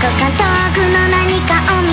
とか遠くの何かを